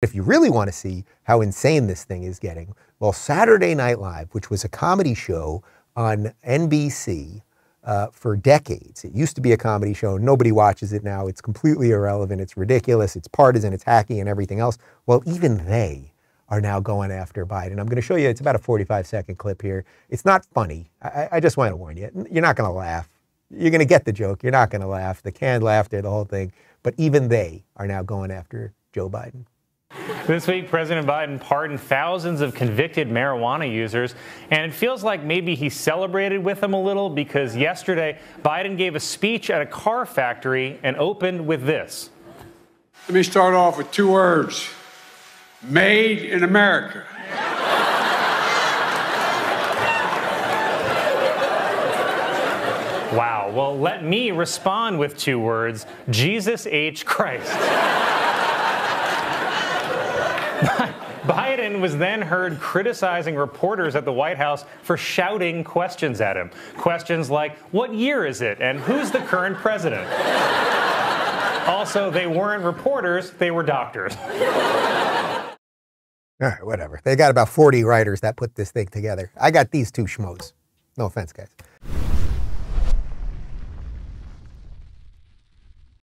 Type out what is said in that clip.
If you really want to see how insane this thing is getting, well, Saturday Night Live, which was a comedy show on NBC uh, for decades, it used to be a comedy show. Nobody watches it now. It's completely irrelevant. It's ridiculous. It's partisan. It's hacky and everything else. Well, even they are now going after Biden. I'm going to show you, it's about a 45 second clip here. It's not funny. I, I just want to warn you. You're not going to laugh. You're going to get the joke. You're not going to laugh. The canned laughter, the whole thing. But even they are now going after Joe Biden. This week, President Biden pardoned thousands of convicted marijuana users, and it feels like maybe he celebrated with them a little because yesterday, Biden gave a speech at a car factory and opened with this. Let me start off with two words Made in America. Wow. Well, let me respond with two words Jesus H. Christ. Biden was then heard criticizing reporters at the White House for shouting questions at him. Questions like, What year is it? and Who's the current president? also, they weren't reporters, they were doctors. All right, whatever. They got about 40 writers that put this thing together. I got these two schmoes. No offense, guys.